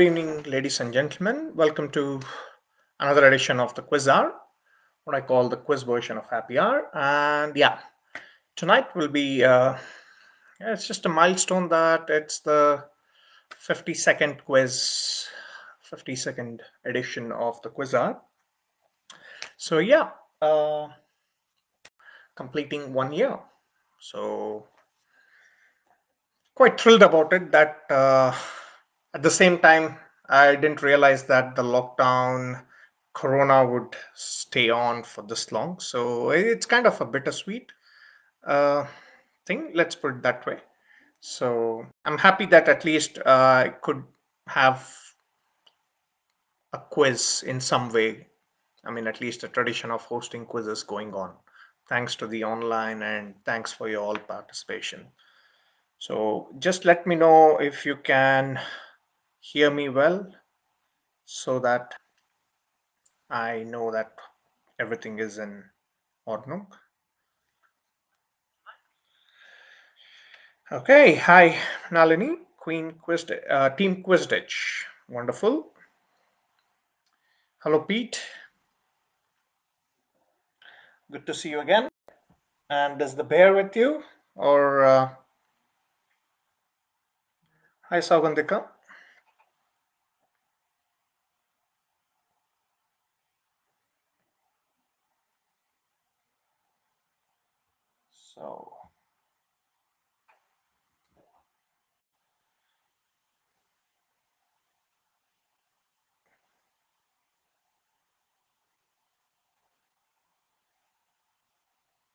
Good evening, ladies and gentlemen. Welcome to another edition of the Qwizz Hour, what I call the quiz version of Happy Hour. And yeah, tonight will be, uh, it's just a milestone that it's the 52nd quiz, 52nd edition of the Qwizz Hour. So yeah, uh, completing one year. So quite thrilled about it that uh, at the same time, I didn't realize that the lockdown corona would stay on for this long. So it's kind of a bittersweet uh, thing, let's put it that way. So I'm happy that at least uh, I could have a quiz in some way. I mean, at least a tradition of hosting quizzes going on. Thanks to the online and thanks for your all participation. So just let me know if you can hear me well so that I know that everything is in order. Okay, hi Nalini, Queen Quist, uh, Team Quizditch. Wonderful. Hello Pete. Good to see you again. And is the bear with you? Or uh, hi Saugandhika. So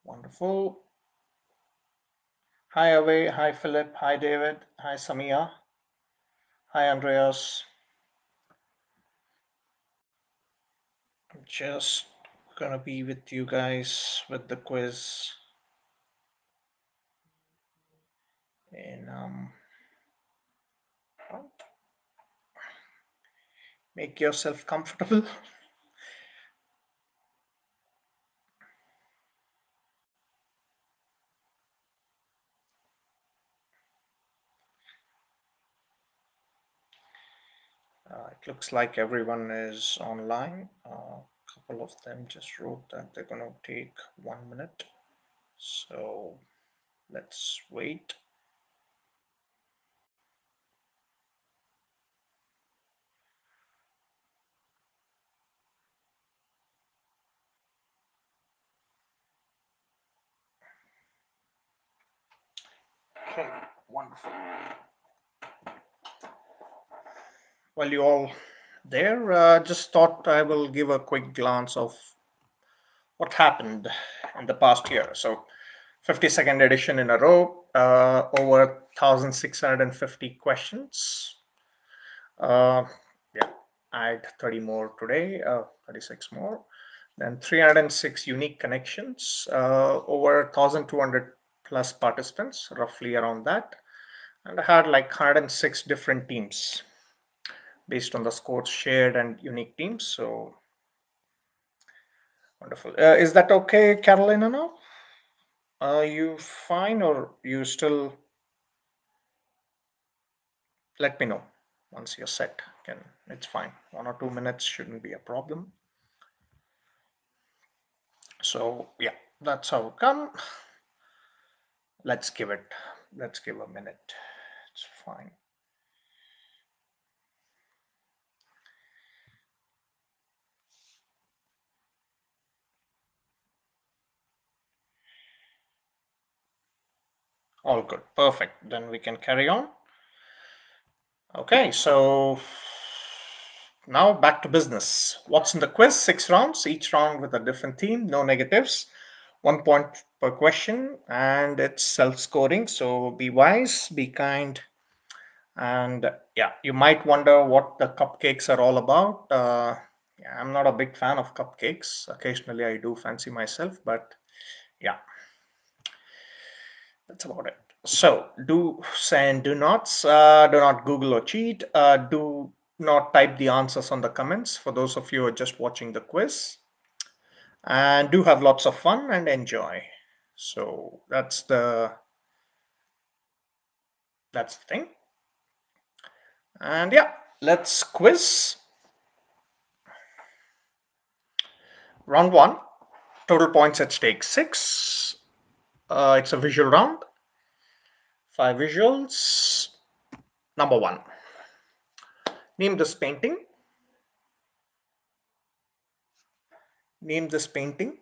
wonderful. Hi Ave, hi Philip, hi David, hi Samia, hi Andreas. I'm just gonna be with you guys with the quiz. And um, make yourself comfortable. Uh, it looks like everyone is online. A uh, couple of them just wrote that they're going to take one minute. So let's wait. Okay, wonderful. While you all there, uh, just thought I will give a quick glance of what happened in the past year. So, 52nd edition in a row, uh, over 1,650 questions. Uh, yeah, add 30 more today, uh, 36 more. Then 306 unique connections, uh, over 1,200 plus participants, roughly around that. And I had like 106 different teams based on the scores shared and unique teams. So wonderful. Uh, is that okay, Carolina now? Are you fine or you still let me know once you're set. Can it's fine. One or two minutes shouldn't be a problem. So yeah, that's how come let's give it let's give a minute. It's fine. All good. Perfect. Then we can carry on. Okay so now back to business. What's in the quiz? Six rounds each round with a different theme no negatives one point per question and it's self-scoring so be wise be kind and yeah you might wonder what the cupcakes are all about. Uh, yeah, i'm not a big fan of cupcakes. Occasionally i do fancy myself but yeah. That's about it. So do say and do nots uh, do not google or cheat uh, do not type the answers on the comments. For those of you who are just watching the quiz and do have lots of fun and enjoy. So that's the that's the thing. And yeah, let's quiz. Round one, total points at stake six. Uh, it's a visual round. Five visuals. Number one. Name this painting. Name this painting.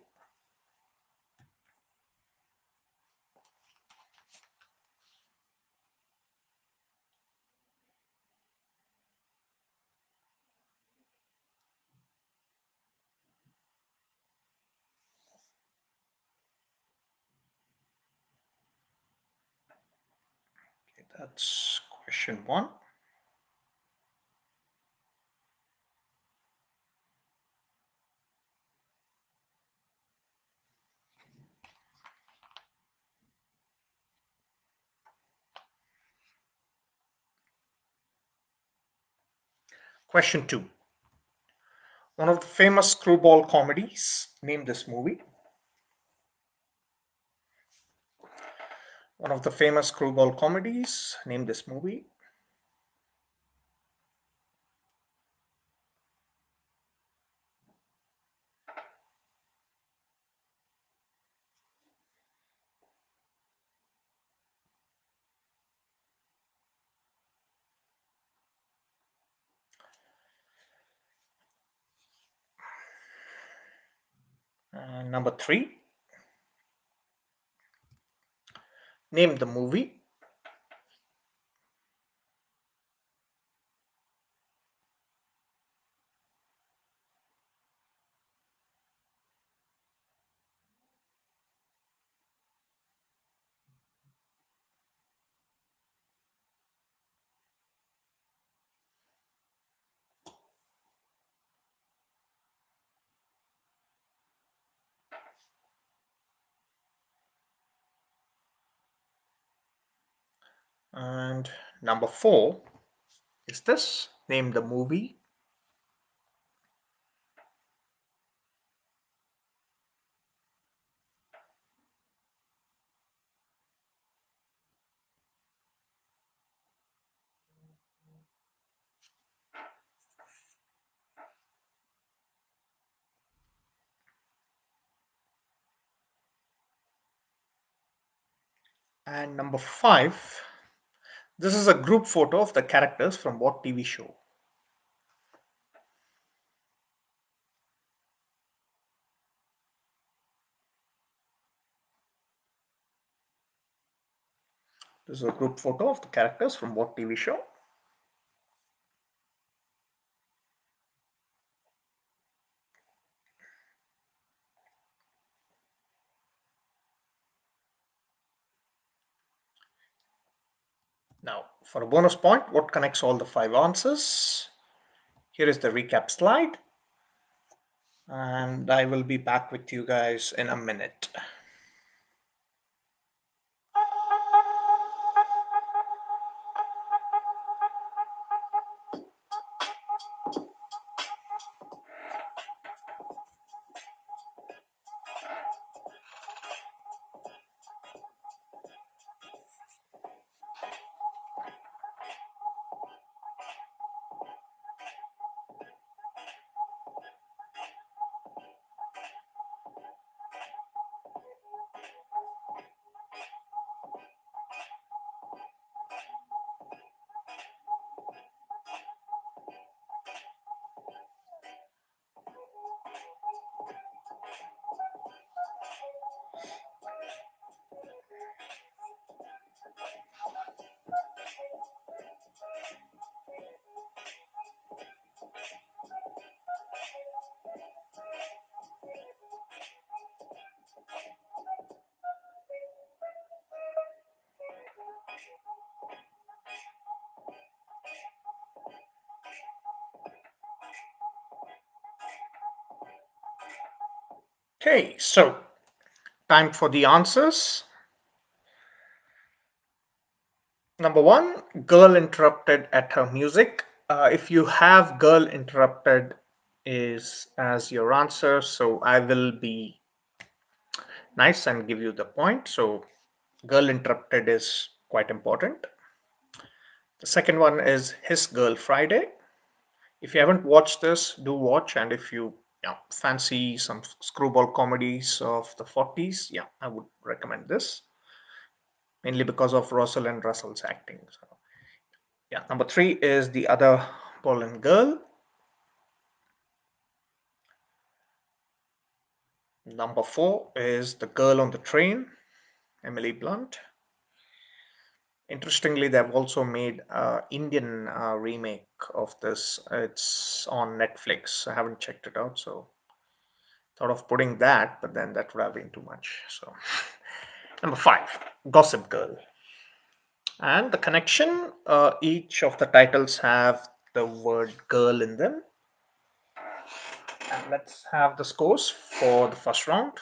Okay, that's question one. Question two. One of the famous screwball comedies. Name this movie. One of the famous screwball comedies. Name this movie. Uh, number three. Name the movie. And number four is this. Name the movie. And number five, this is a group photo of the characters from what TV show? This is a group photo of the characters from what TV show? Now, for a bonus point, what connects all the five answers? Here is the recap slide. And I will be back with you guys in a minute. Okay, so time for the answers. Number one, girl interrupted at her music. Uh, if you have girl interrupted is as your answer, so I will be nice and give you the point. So girl interrupted is quite important. The second one is his girl Friday. If you haven't watched this, do watch. And if you yeah, fancy some screwball comedies of the 40s, yeah, I would recommend this. Mainly because of Russell and Russell's acting. So, yeah, number three is The Other Boleyn Girl. Number four is The Girl on the Train, Emily Blunt. Interestingly, they've also made an Indian uh, remake of this. It's on Netflix. I haven't checked it out, so thought of putting that, but then that would have been too much. So, number five, Gossip Girl. And the connection, uh, each of the titles have the word girl in them. And let's have the scores for the first round.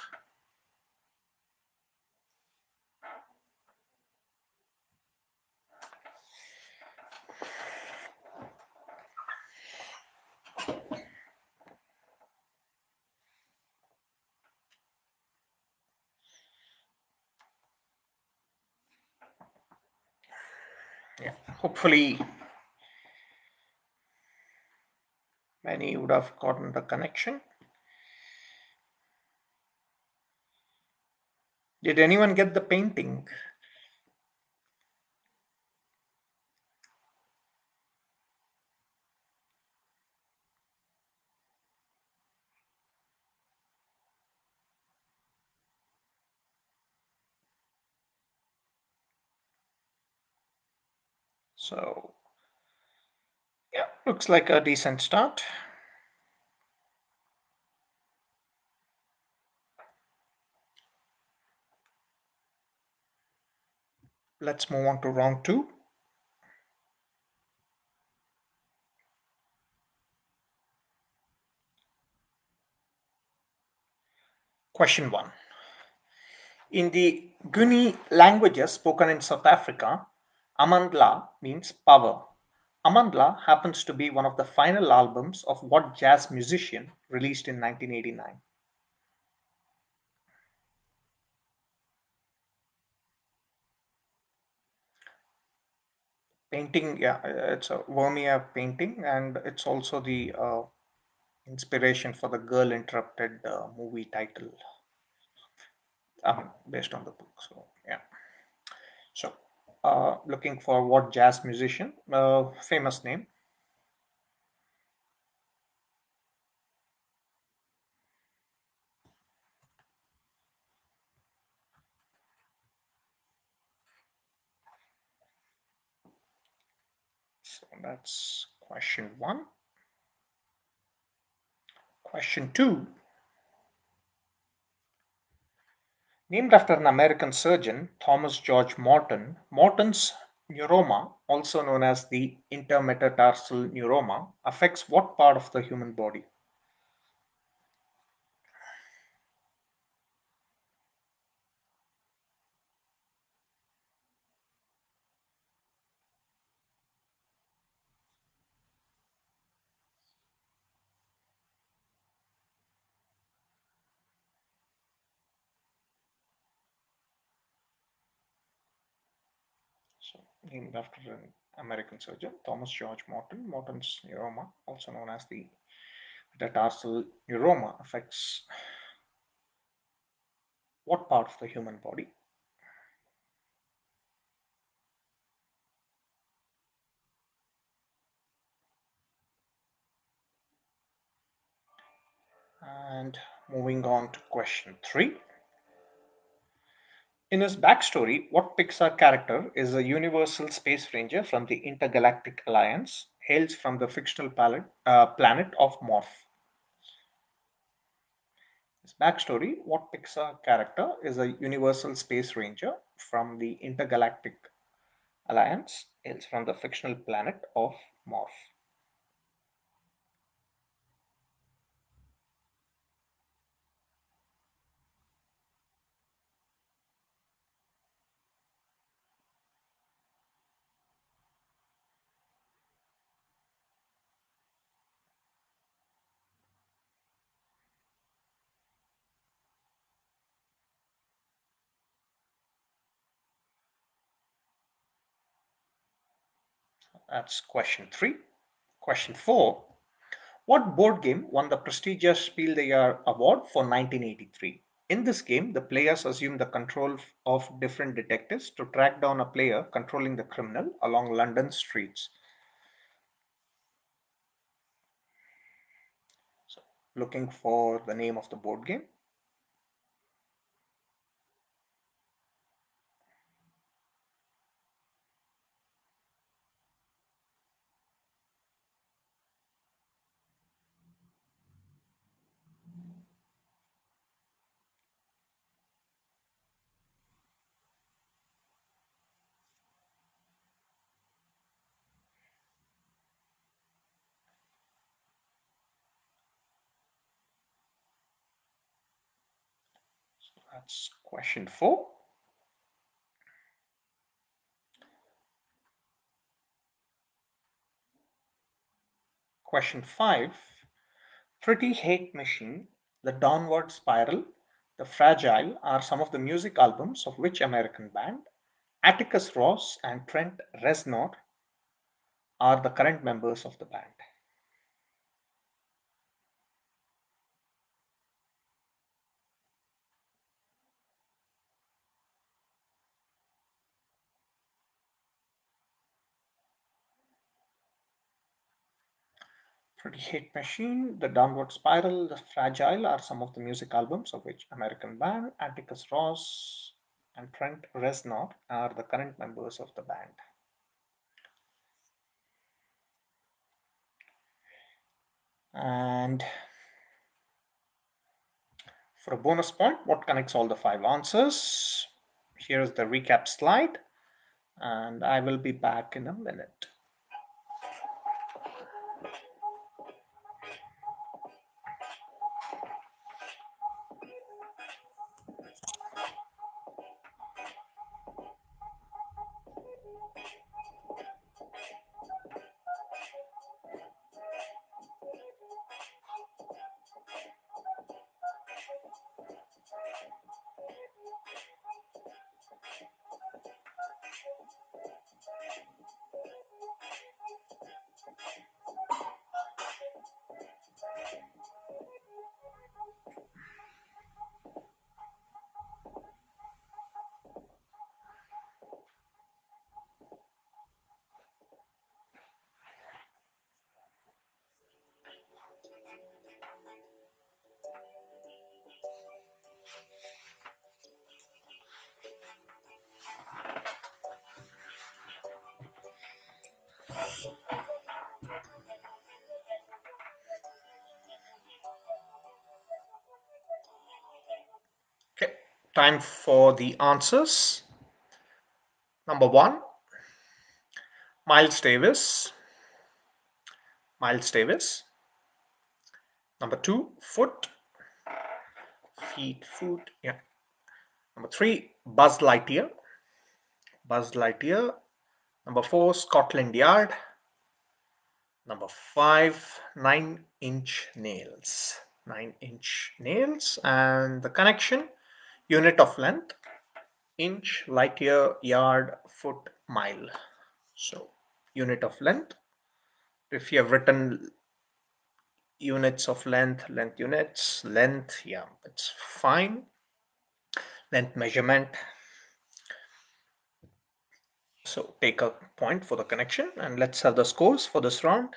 Yeah, hopefully many would have gotten the connection. Did anyone get the painting? So, yeah, looks like a decent start. Let's move on to round two. Question one. In the Nguni languages spoken in South Africa, Amandla means power. Amandla happens to be one of the final albums of what jazz musician released in 1989? Painting, yeah, it's a Vermeer painting, and it's also the uh, inspiration for the Girl Interrupted uh, movie title. Mean, based on the book. So, yeah. So, uh, looking for what jazz musician, uh, famous name. So that's question one. Question two. Named after an American surgeon, Thomas George Morton, Morton's neuroma, also known as the intermetatarsal neuroma, affects what part of the human body? So, named after an American surgeon, Thomas George Morton. Morton's neuroma, also known as the metatarsal neuroma, affects what part of the human body? And moving on to question three. In his backstory, what Pixar character is a Universal Space Ranger from the Intergalactic Alliance, hails from the fictional planet, uh, planet of Morph? His backstory, what Pixar character is a Universal Space Ranger from the Intergalactic Alliance, hails from the fictional planet of Morph? That's question three. Question four. What board game won the prestigious Spiel des Jahres award for 1983? In this game, the players assume the control of different detectives to track down a player controlling the criminal along London streets. So, looking for the name of the board game. That's question four. Question five. Pretty Hate Machine, The Downward Spiral, The Fragile are some of the music albums of which American band? Atticus Ross and Trent Reznor are the current members of the band. Pretty Hate Machine, The Downward Spiral, The Fragile are some of the music albums of which American band Atticus Ross and Trent Reznor are the current members of the band. And for a bonus point, what connects all the five answers? Here's the recap slide, and I will be back in a minute. Time for the answers. Number one, Miles Davis. Miles Davis. Number two, foot. Feet, foot, yeah. Number three, Buzz Lightyear. Buzz Lightyear. Number four, Scotland Yard. Number five, nine inch nails. Nine inch nails. And the connection, unit of length, inch, light year, yard, foot, mile. So unit of length. If you have written units of length, length units, length, yeah, it's fine. Length measurement, so take a point for the connection and let's have the scores for this round.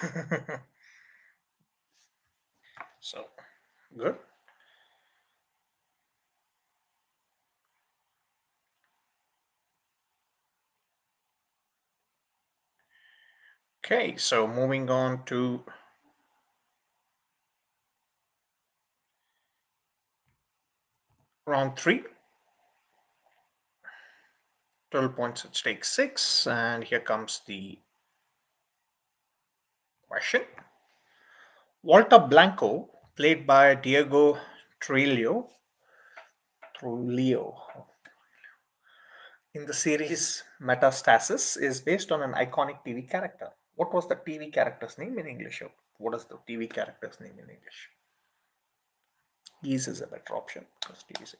so good. Okay so moving on to round three. 12 points at stake six and here comes the question. Walter Blanco, played by Diego Trujillo, Trujillo in the series Metastasis, is based on an iconic TV character. What was the TV character's name in English? What is the TV character's name in English? Geese is a better option because TV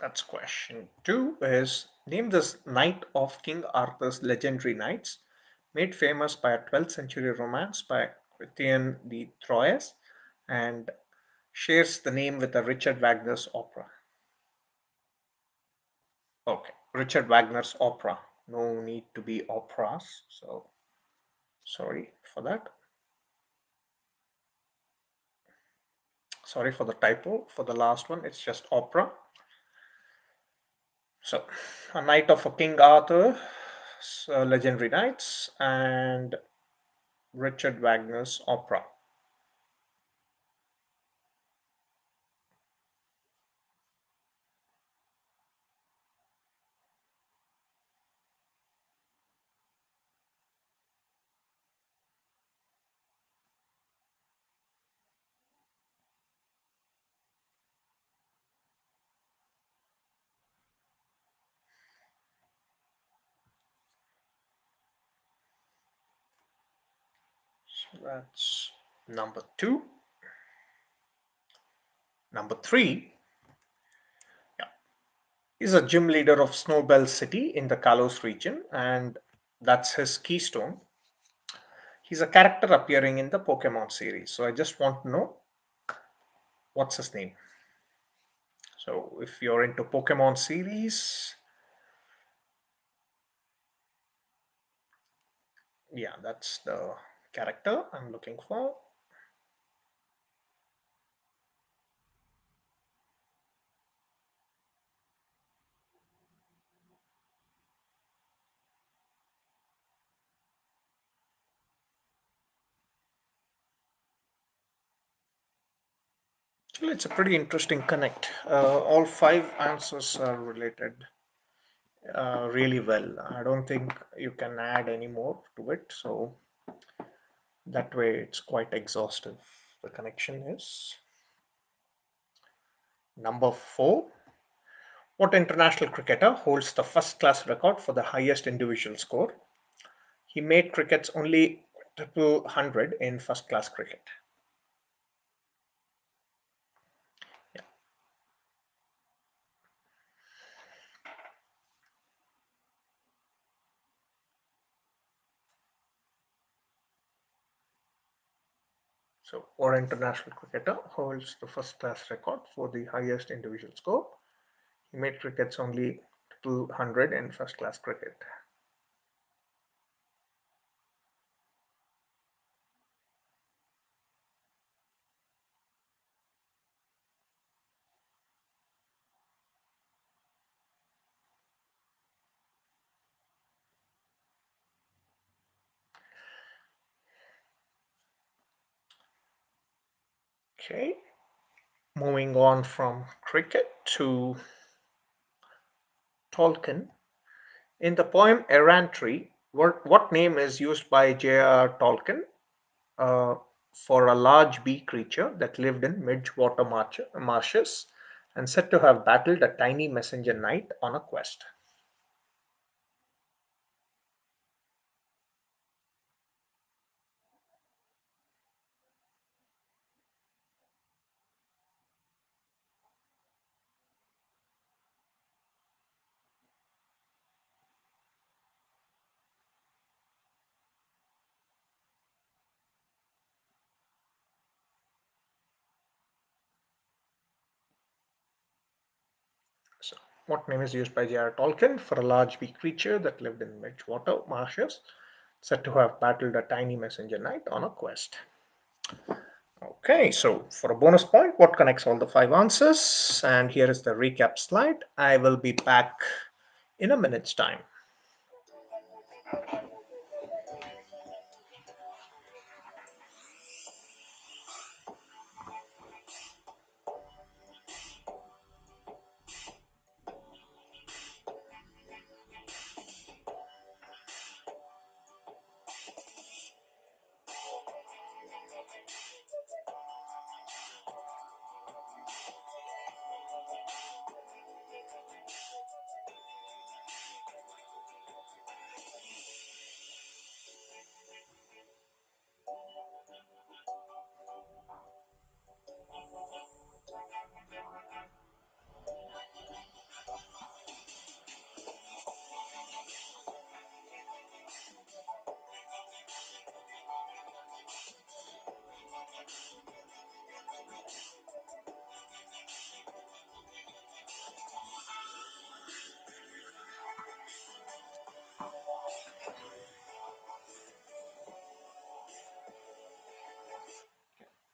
That's question two is name this knight of King Arthur's legendary knights, made famous by a 12th century romance by Chrétien de Troyes and shares the name with a Richard Wagner's opera. Okay, Richard Wagner's opera. No need to be operas, so sorry for that. Sorry for the typo. For the last one, it's just opera. So, a knight of a King Arthur, so legendary knights, and Richard Wagner's opera. That's number two. Number three, yeah, he's a gym leader of Snowbelle City in the Kalos region, and that's his keystone. He's a character appearing in the Pokemon series. So I just want to know what's his name. So if you're into Pokemon series, yeah, that's the character I'm looking for. Actually, it's a pretty interesting connect. Uh, all five answers are related uh, really well. I don't think you can add any more to it. So that way it's quite exhaustive. The connection is. Number four. What international cricketer holds the first class record for the highest individual score? He made cricket's only triple hundred in first class cricket. Yeah. What international cricketer holds the first class record for the highest individual score? He made cricket's only triple hundred in first class cricket. Okay, moving on from cricket to Tolkien. In the poem Errantry, what, what name is used by J.R. Tolkien uh, for a large bee creature that lived in Midgewater marshes and said to have battled a tiny messenger knight on a quest? So what name is used by J.R. Tolkien for a large bee creature that lived in Midgewater marshes, said to have battled a tiny messenger knight on a quest. Okay, so for a bonus point, what connects all the five answers? And here is the recap slide. I will be back in a minute's time.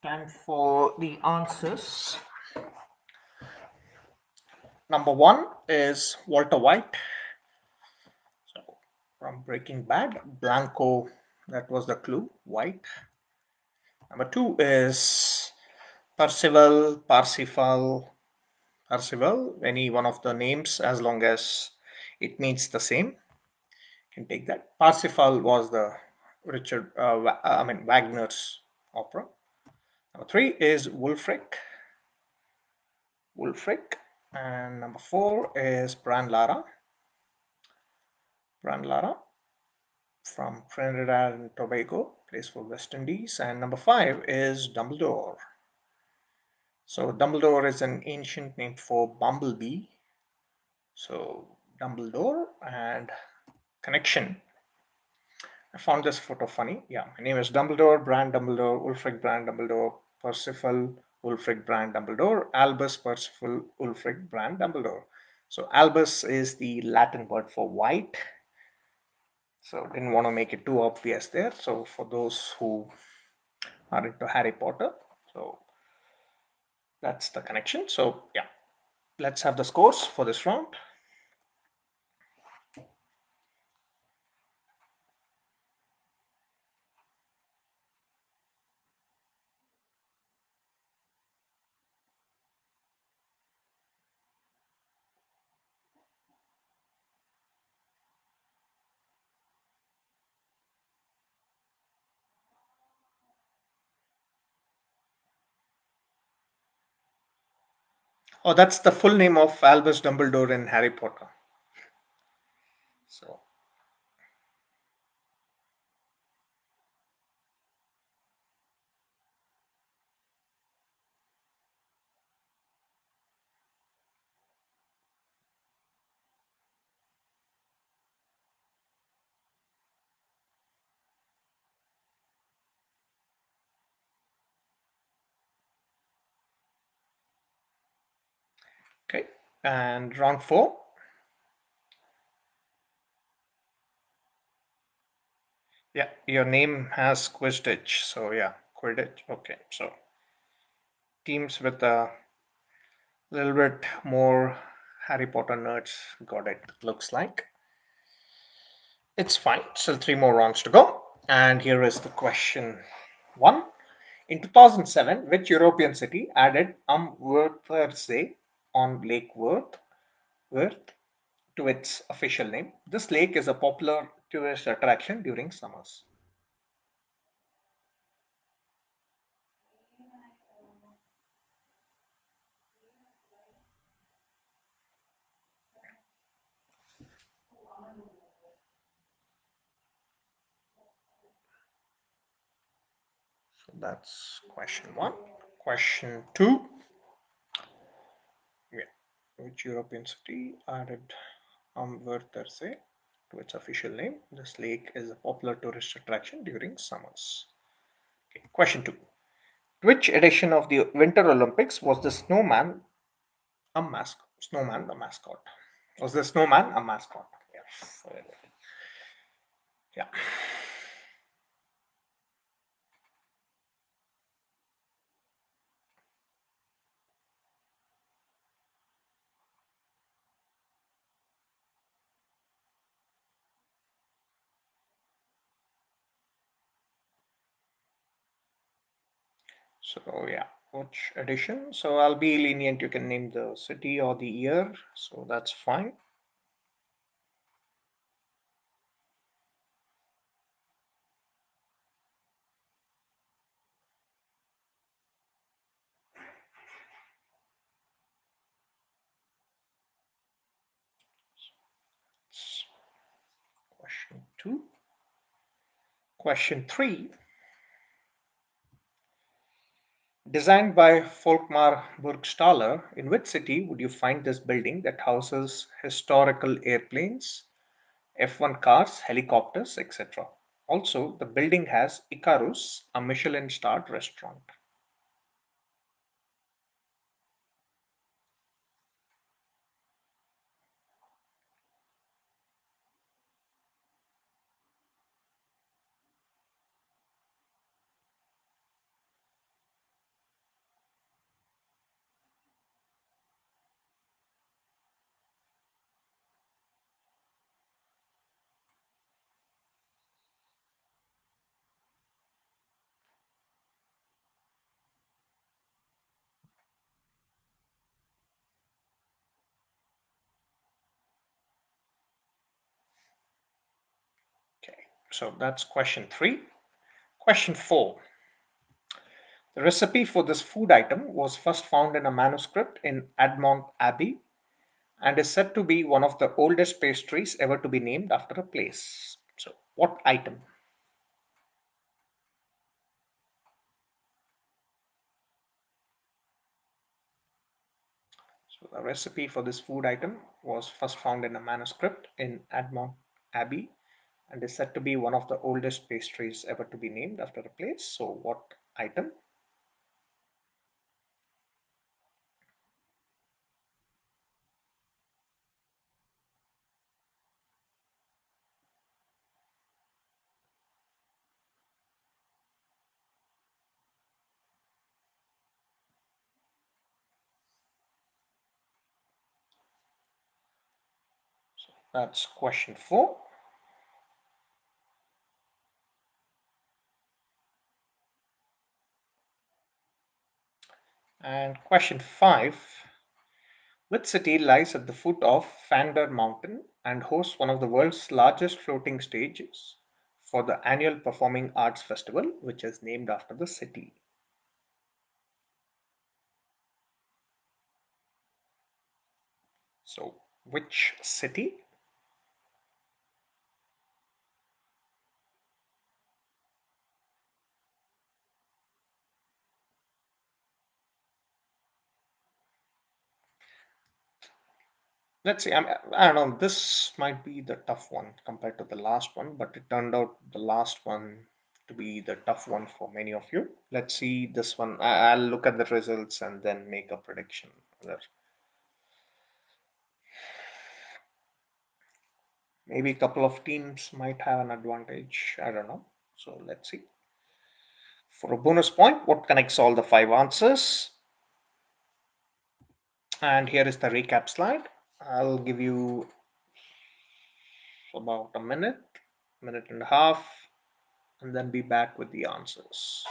Time for the answers. Number one is Walter White. So from Breaking Bad, Blanco, that was the clue, White. Number two is Percival, Parsifal, Percival, any one of the names as long as it means the same. You can take that. Parsifal was the Richard, uh, I mean Wagner's opera. Number three is Wulfric. Wulfric. And number four is Brian Lara. Brian Lara from Trinidad and Tobago, plays for West Indies. And number five is Dumbledore. So Dumbledore is an ancient name for bumblebee. So Dumbledore and connection I found this photo funny. Yeah, my name is Dumbledore, Brian Dumbledore, Ulfric Brian Dumbledore, Percival, Ulfric Brian Dumbledore, Albus Percival, Ulfric Brian Dumbledore. So Albus is the Latin word for white. So didn't want to make it too obvious there. So for those who are into Harry Potter, so that's the connection. So yeah, let's have the scores for this round. Oh, that's the full name of Albus Dumbledore in Harry Potter. So, okay, and round four. Yeah, your name has Quidditch. So yeah, Quidditch. Okay, so teams with a little bit more Harry Potter nerds got it. Looks like it's fine. Still three more rounds to go. And here is the question one. In 2007, which European city added am Wörthersee on Lake Worth, Worth to its official name? This lake is a popular tourist attraction during summers. So that's question one. Question two. Which European city added am Wörthersee to its official name? This lake is a popular tourist attraction during summers. Okay. Question two. Which edition of the Winter Olympics was the snowman a mascot? Snowman, the mascot. Was the snowman a mascot? Yes. Yeah. So yeah, which edition? So I'll be lenient. You can name the city or the year. So that's fine. Question two. Question three. Designed by Volkmar Burgstaller, in which city would you find this building that houses historical airplanes, F1 cars, helicopters, etc.? Also, the building has Ikarus, a Michelin starred restaurant. Okay, so that's question three. Question four. The recipe for this food item was first found in a manuscript in Admont Abbey and is said to be one of the oldest pastries ever to be named after a place. So, what item? So, the recipe for this food item was first found in a manuscript in Admont Abbey and is said to be one of the oldest pastries ever to be named after a place. So, what item? So, that's question four. And question five Which city lies at the foot of Pfander Mountain and hosts one of the world's largest floating stages for the annual Performing Arts Festival, which is named after the city? So, which city? Let's see. I'm, I don't know. This might be the tough one compared to the last one, but it turned out the last one to be the tough one for many of you. Let's see this one. I, I'll look at the results and then make a prediction. whether Maybe a couple of teams might have an advantage. I don't know. So let's see. For a bonus point, what connects all the five answers? And here is the recap slide. I'll give you about a minute, minute and a half, and then be back with the answers.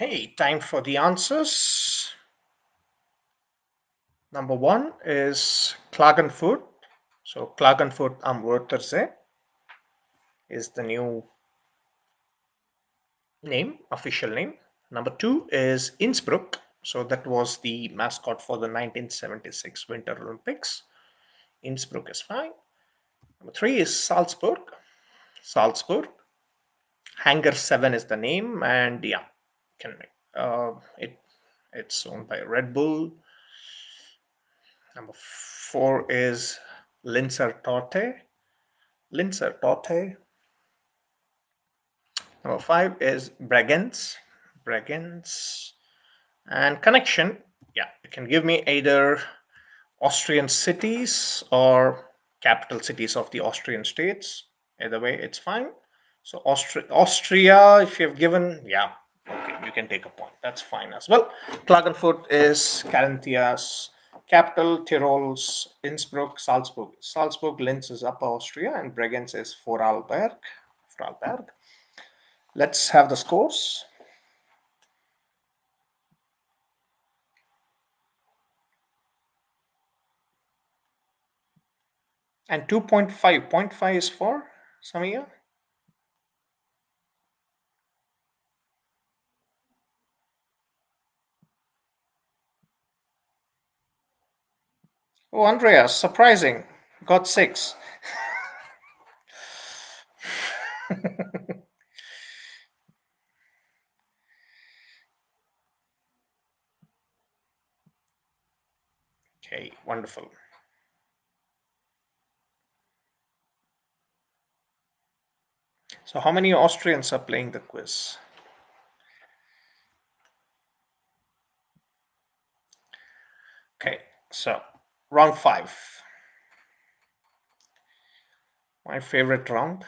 Okay, time for the answers. Number one is Klagenfurt. So Klagenfurt am Wörthersee is the new name, official name. Number two is Innsbruck. So that was the mascot for the 1976 Winter Olympics. Innsbruck is fine. Number three is Salzburg. Salzburg. Hangar 7 is the name, and yeah, can uh, it it's owned by Red Bull. Number four is Linzer Torte. Linzer Torte. Number five is Bregenz. Bregenz. And connection, yeah, you can give me either Austrian cities or capital cities of the Austrian states. Either way, it's fine. So Austria, Austria, if you've given, yeah, you can take a point. That's fine as well. Klagenfurt is Carinthia's capital, Tyrol's Innsbruck, Salzburg. Salzburg, Linz is Upper Austria, and Bregenz is Vorarlberg. Vorarlberg. Let's have the scores. And 2.5, 0.5 is for Samia? Oh, Andreas, surprising. Got six. okay, wonderful. So how many Austrians are playing the quiz? Okay, so round five. My favorite round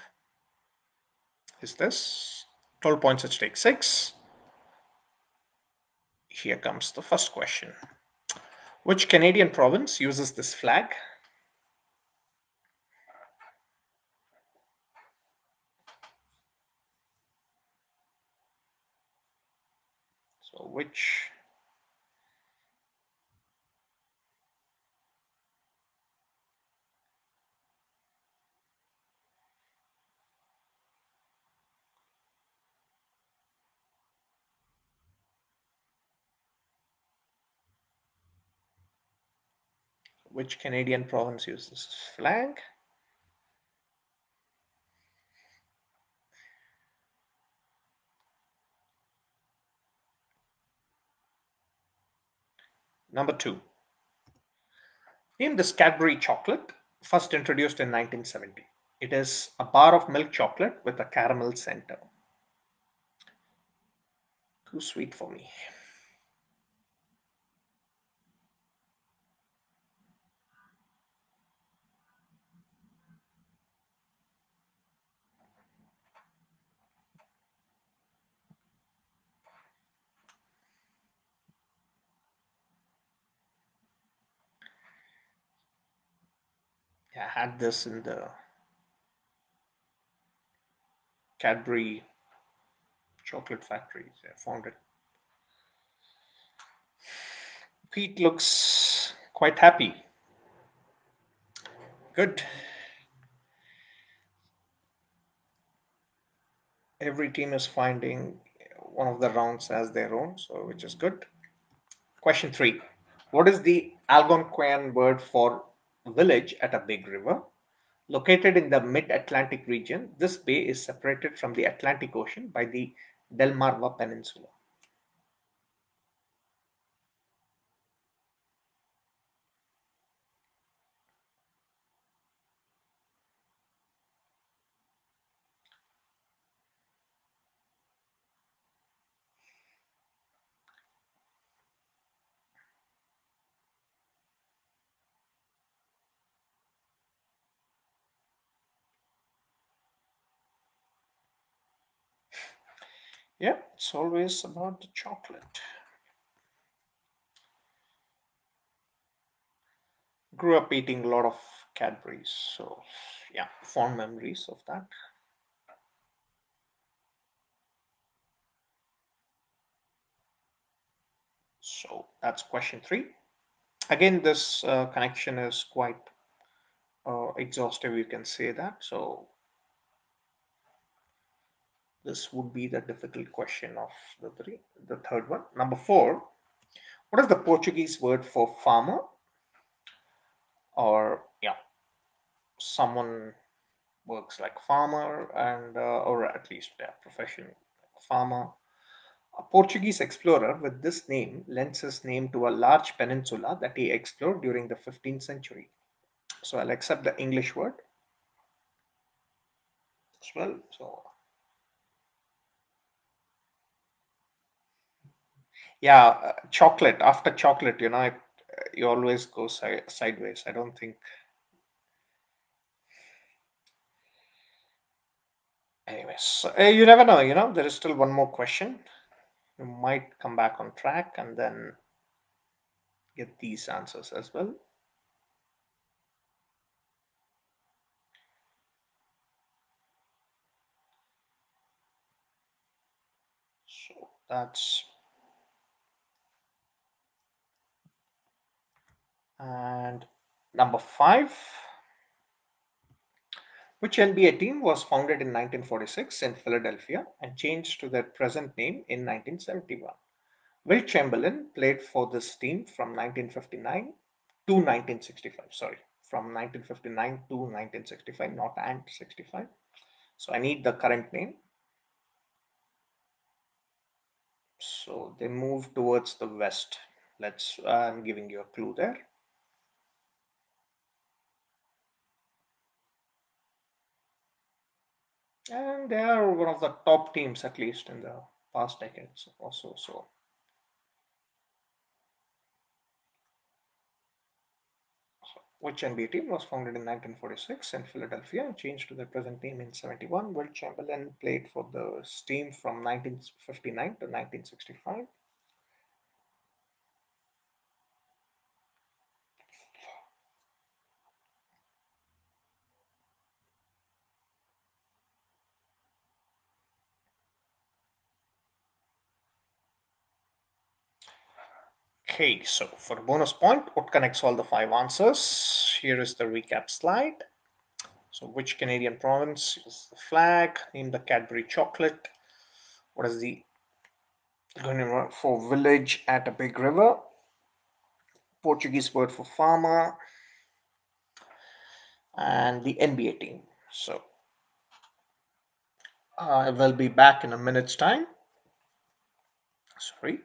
is this 12 points at stake, six. Here comes the first question. Which Canadian province uses this flag? So which which Canadian province uses flag? Number two. Name this Cadbury chocolate, first introduced in 1970. It is a bar of milk chocolate with a caramel center. Too sweet for me. I had this in the Cadbury chocolate factory. I found it. Pete looks quite happy. Good. Every team is finding one of the rounds as their own, so which is good. Question three. What is the Algonquian word for village at a big river. Located in the mid-Atlantic region, this bay is separated from the Atlantic Ocean by the Delmarva Peninsula. Yeah, it's always about the chocolate. Grew up eating a lot of Cadbury's, so yeah, fond memories of that. So that's question three. Again, this uh, connection is quite uh, exhaustive, you can say that. So this would be the difficult question of the three. The third one. Number four, what is the Portuguese word for farmer? Or, yeah, someone works like farmer and, uh, or at least their profession, farmer. A Portuguese explorer with this name lends his name to a large peninsula that he explored during the 15th century. So I'll accept the English word as well. So yeah, uh, chocolate. After chocolate, you know, it, you always go si- sideways. I don't think. Anyways, uh, you never know. You know, there is still one more question. You might come back on track and then get these answers as well. So that's and number five. Which NBA team was founded in 1946 in Philadelphia and changed to their present name in 1971? Wilt Chamberlain played for this team from 1959 to 1965. Sorry, from 1959 to 1965, not and 65. So I need the current name. So they moved towards the west. Let's. I'm giving you a clue there. And they are one of the top teams, at least in the past decades, also. So which NBA team was founded in 1946 in Philadelphia and changed to their present name in 71. Wilt Chamberlain played for the team from 1959 to 1965. Okay, so for a bonus point, what connects all the five answers? Here is the recap slide. So which Canadian province is the flag? Name the Cadbury chocolate. What is the for village at a big river? Portuguese word for farmer. And the NBA team. So uh, I will be back in a minute's time. Sorry.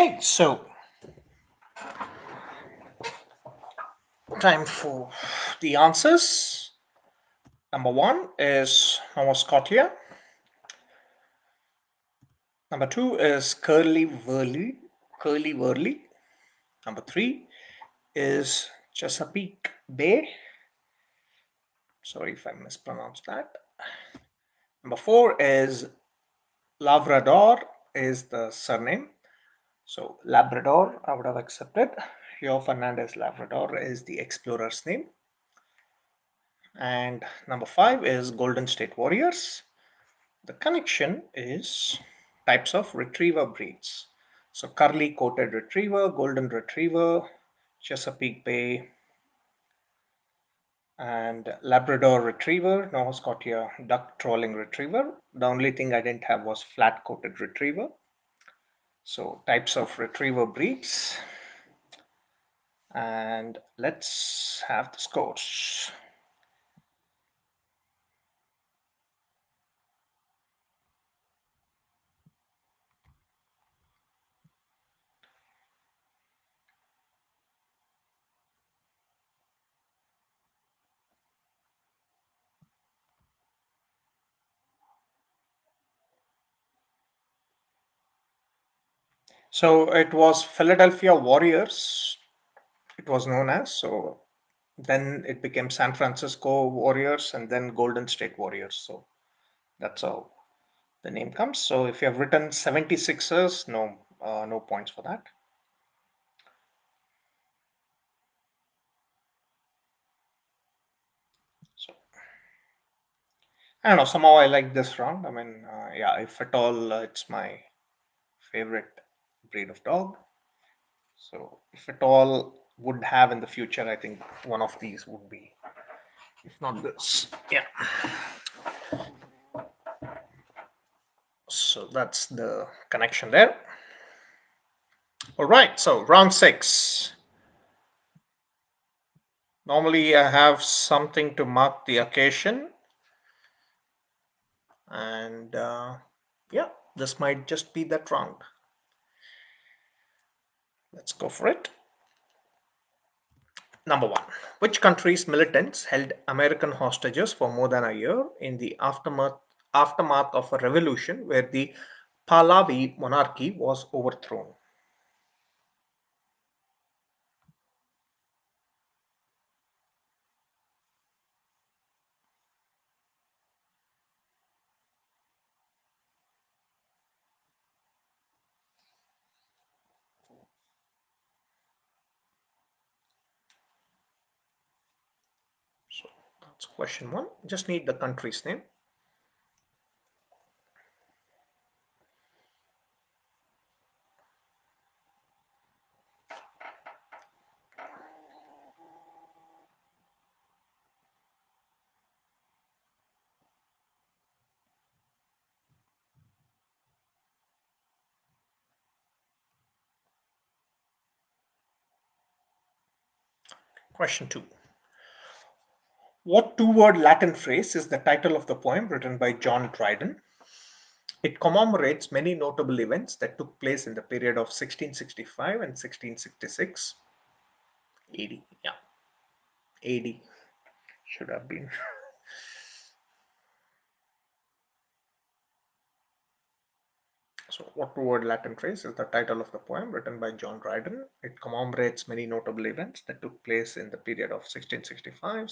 Okay, so time for the answers. Number one is Nova Scotia. Number two is Curly Wurly. Curly Wurly. Number three is Chesapeake Bay. Sorry if I mispronounced that. Number four is Labrador is the surname. So Labrador, I would have accepted. Rio Fernandez Labrador is the explorer's name. And number five is Golden State Warriors. The connection is types of retriever breeds. So curly coated retriever, golden retriever, Chesapeake Bay, and Labrador retriever, Nova Scotia duck tolling retriever. The only thing I didn't have was flat coated retriever. So types of retriever breeds. And let's have the scores. So it was Philadelphia Warriors, it was known as. So then it became San Francisco Warriors and then Golden State Warriors. So that's how the name comes. So if you have written 76ers, no, uh, no points for that. So I don't know. Somehow I like this round. I mean, uh, yeah, if at all, uh, it's my favorite breed of dog. So if at all would have in the future, I think one of these would be, if not this. Yeah. So that's the connection there. All right, so round six. Normally I have something to mark the occasion. And uh, yeah, this might just be that round. Let's go for it. Number one, which country's militants held American hostages for more than a year in the aftermath, aftermath of a revolution where the Pahlavi monarchy was overthrown? So that's question one. Just need the country's name. Question two. What two word Latin phrase is the title of the poem written by John Dryden? It commemorates many notable events that took place in the period of 1665 and 1666. 80, yeah. 80 should have been. So, what word Latin phrase is the title of the poem written by John Dryden. It commemorates many notable events that took place in the period of 1665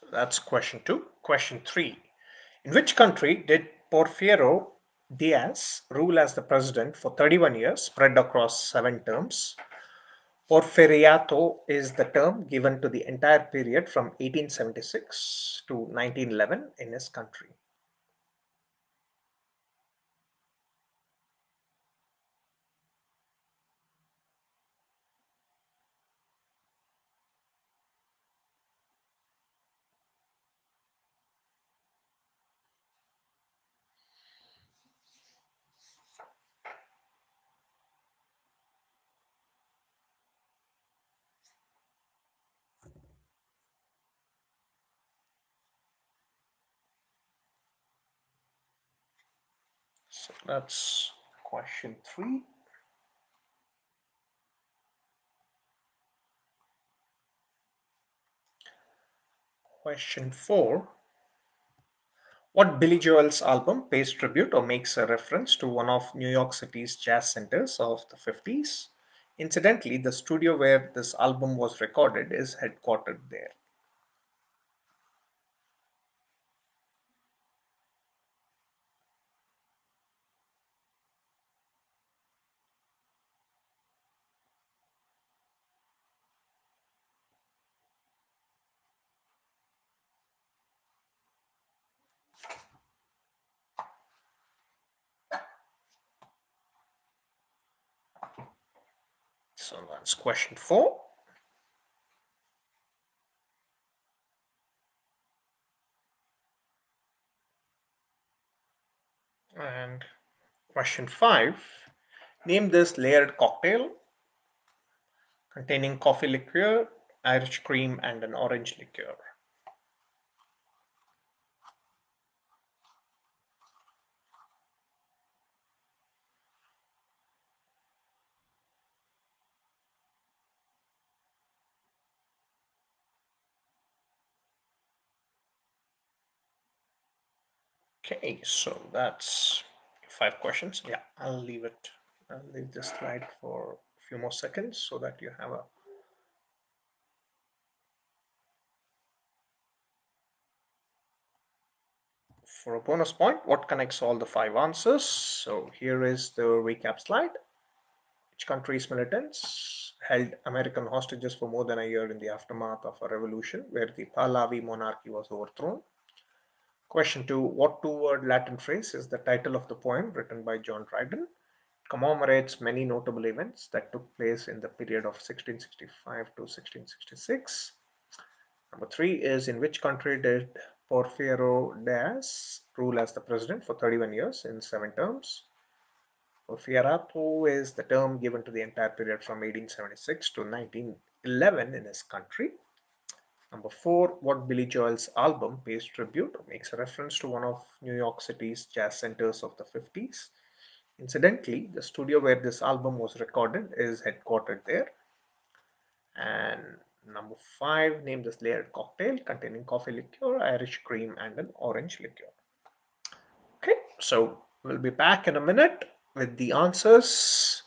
So that's question two. Question three. In which country did Porfirio Diaz rule as the president for 31 years, spread across seven terms? Porfiriato is the term given to the entire period from 1876 to 1911 in his country. So that's question three. Question four. What Billy Joel's album pays tribute or makes a reference to one of New York City's jazz centers of the 50s? Incidentally, the studio where this album was recorded is headquartered there. So that's question four. And question five, name this layered cocktail containing coffee liqueur, Irish cream, and an orange liqueur. Okay, so that's five questions. Yeah, I'll leave it. I'll leave this slide for a few more seconds so that you have a for a bonus point, what connects all the five answers? So here is the recap slide. Which country's militants held American hostages for more than a year in the aftermath of a revolution where the Pahlavi monarchy was overthrown? Question two, what two-word Latin phrase is the title of the poem written by John Dryden? It commemorates many notable events that took place in the period of 1665 to 1666. Number three is in which country did Porfirio Diaz rule as the president for 31 years in seven terms? Porfiriato is the term given to the entire period from 1876 to 1911 in his country. Number four, what Billy Joel's album pays tribute makes a reference to one of New York City's jazz centers of the 50s. Incidentally, the studio where this album was recorded is headquartered there. And number five, name this layered cocktail containing coffee liqueur, Irish cream, and an orange liqueur. Okay, so we'll be back in a minute with the answers.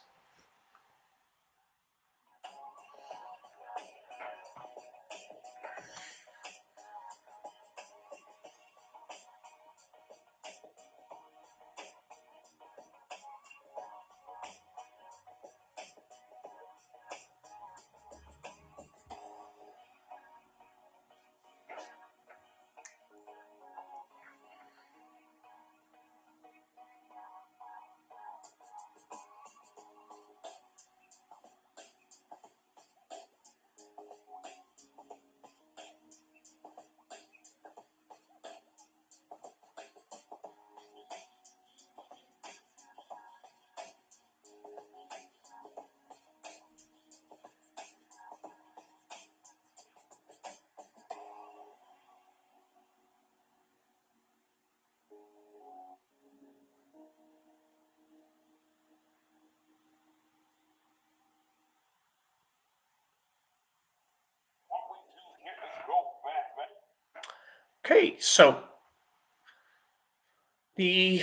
The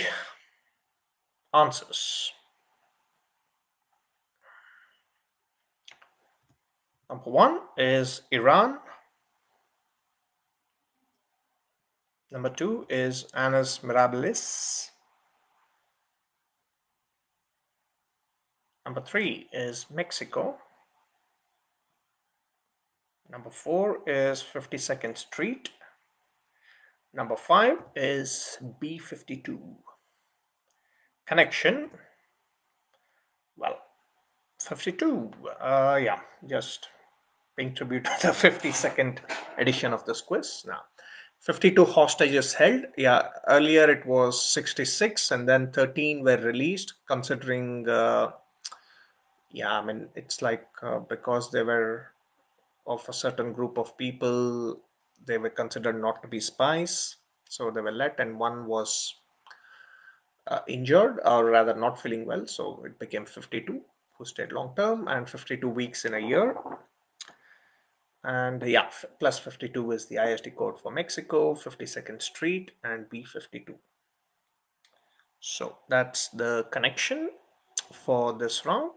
answers. Number one is Iran. Number two is Annus Mirabilis. Number three is Mexico. Number four is 52nd Street. Number five is B52. Connection. Well, 52. Uh, yeah, just paying tribute to the 52nd edition of this quiz. Now, 52 hostages held. Yeah, earlier it was 66 and then 13 were released, considering, uh, yeah, I mean, it's like uh, because they were of a certain group of people they were considered not to be spies so they were let and one was uh, injured or rather not feeling well so it became 52 who stayed long term and 52 weeks in a year and yeah, plus 52 is the ISD code for Mexico, 52nd Street, and B52. So that's the connection for this round.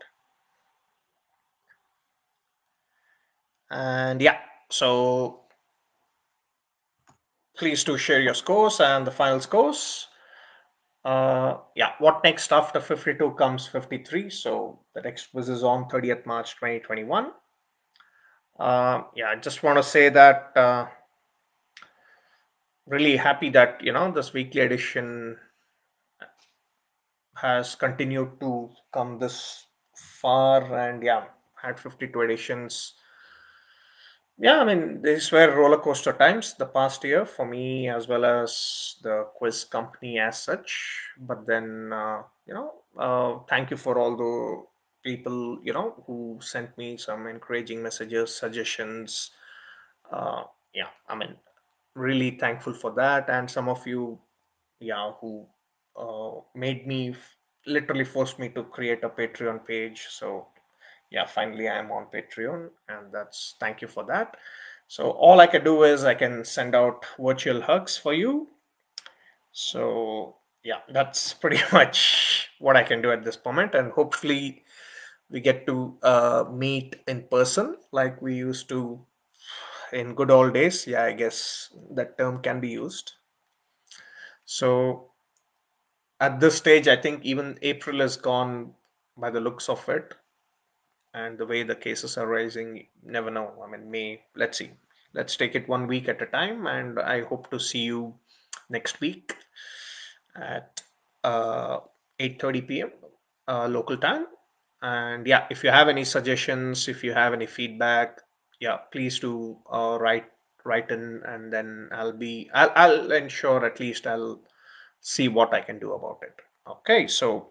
And yeah, so please do share your scores and the final scores. Uh, yeah, what next after 52 comes 53. So the next quiz is on 30th March 2021. Uh, yeah, I just want to say that uh, really happy that you know this weekly edition has continued to come this far and yeah had 52 editions yeah i mean these were roller coaster times the past year for me as well as the quiz company as such. But then uh, you know uh, thank you for all the people you know who sent me some encouraging messages suggestions. Uh, yeah i mean really thankful for that. And some of you yeah who uh, made me literally forced me to create a patreon page. So yeah finally i'm on patreon and that's thank you for that. So all i can do is i can send out virtual hugs for you. So yeah that's pretty much what i can do at this moment and hopefully we get to uh, meet in person like we used to in good old days. Yeah i guess that term can be used. So at this stage i think even april is gone by the looks of it and the way the cases are rising never know. I mean may let's see. Let's take it one week at a time and i hope to see you next week at uh, 8.30 p.m uh, local time. And yeah if you have any suggestions if you have any feedback yeah please do uh, write write in and then i'll be I'll, I'll ensure at least i'll see what i can do about it. Okay so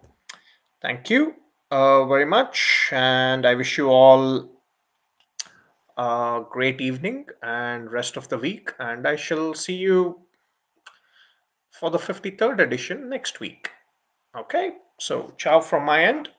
thank you uh, very much and i wish you all a great evening and rest of the week and i shall see you for the 53rd edition next week. Okay so ciao from my end